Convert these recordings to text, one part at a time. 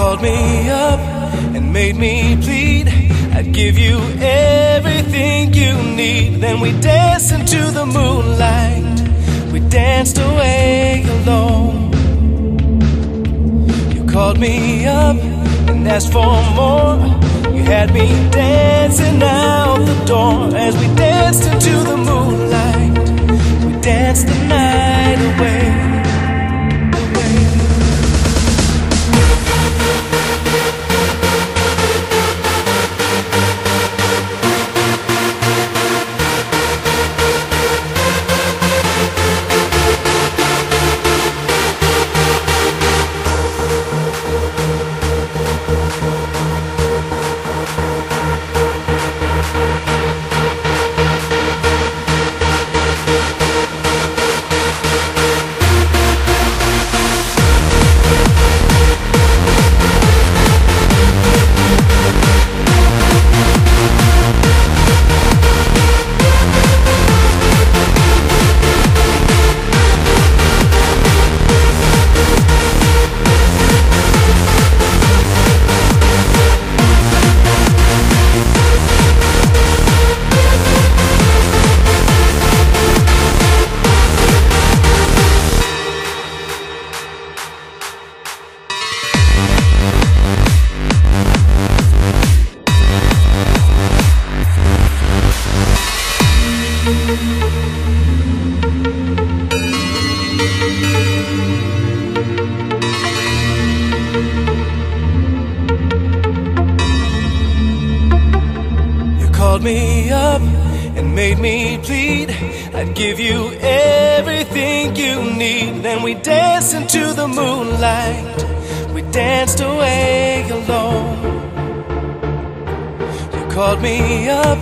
me up and made me plead. I'd give you everything you need. Then we danced into the moonlight. We danced away alone. You called me up and asked for more. You had me dancing out the door as we danced into called me up and made me plead. I'd give you everything you need. Then we danced into the moonlight. We danced away alone. You called me up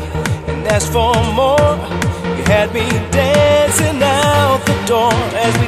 and asked for more. Had me dancing out the door as we